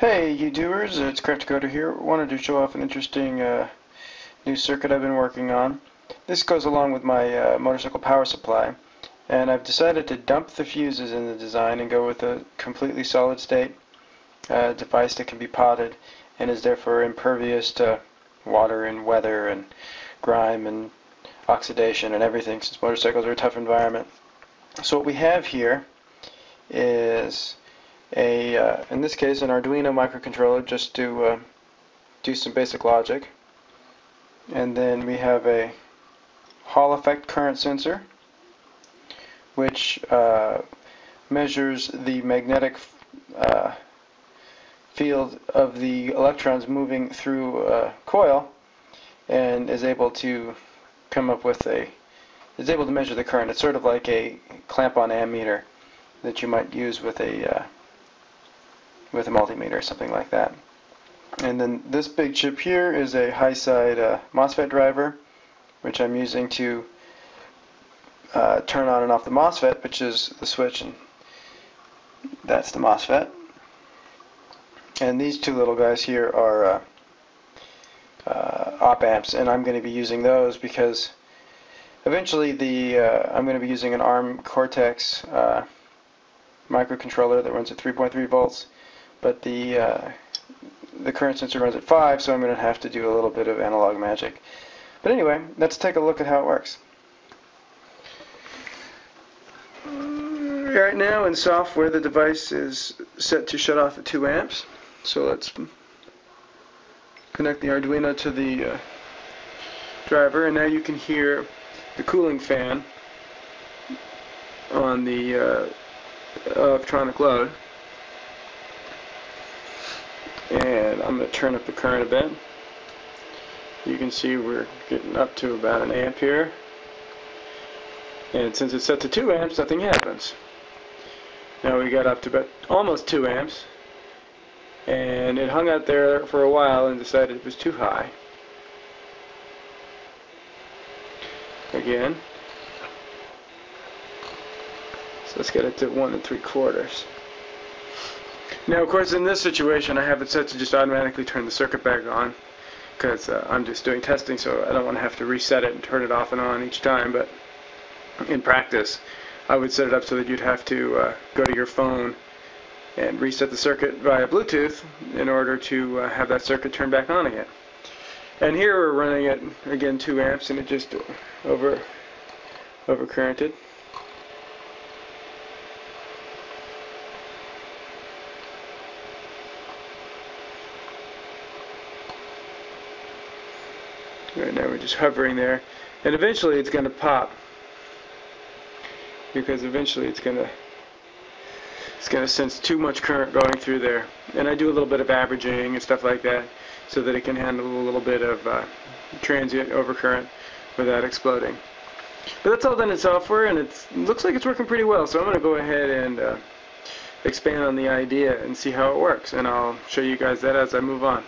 Hey YouTubers, it's CraftyCoder here. Wanted to show off an interesting uh, new circuit I've been working on. This goes along with my uh, motorcycle power supply and I've decided to dump the fuses in the design and go with a completely solid state uh, device that can be potted and is therefore impervious to water and weather and grime and oxidation and everything since motorcycles are a tough environment. So what we have here is a, uh, in this case, an Arduino microcontroller just to uh, do some basic logic. And then we have a Hall effect current sensor, which uh, measures the magnetic uh, field of the electrons moving through a coil and is able to come up with a is able to measure the current. It's sort of like a clamp-on ammeter that you might use with a uh, with a multimeter or something like that. And then this big chip here is a high side uh, MOSFET driver, which I'm using to uh, turn on and off the MOSFET, which is the switch, and that's the MOSFET. And these two little guys here are uh, uh op amps, and I'm going to be using those because eventually the uh, I'm going to be using an ARM Cortex uh, microcontroller that runs at 3.3 volts but the uh, the current sensor runs at 5 so I'm going to have to do a little bit of analog magic. But anyway let's take a look at how it works. Right now in software the device is set to shut off at 2 amps. So let's connect the Arduino to the uh, driver and now you can hear the cooling fan on the uh, electronic load and I'm going to turn up the current a bit. You can see we're getting up to about an amp here. And since it's set to 2 amps nothing happens. Now we got up to about almost 2 amps. And it hung out there for a while and decided it was too high. Again. So let's get it to 1 and 3 quarters now, of course, in this situation, I have it set to just automatically turn the circuit back on because uh, I'm just doing testing, so I don't want to have to reset it and turn it off and on each time. But in practice, I would set it up so that you'd have to uh, go to your phone and reset the circuit via Bluetooth in order to uh, have that circuit turn back on again. And here we're running it again 2 amps and it just over overcurrented. Right now we're just hovering there. And eventually it's going to pop. Because eventually it's going to it's going to sense too much current going through there. And I do a little bit of averaging and stuff like that so that it can handle a little bit of uh, transient overcurrent without exploding. But that's all done in software and it looks like it's working pretty well. So I'm going to go ahead and uh, expand on the idea and see how it works. And I'll show you guys that as I move on.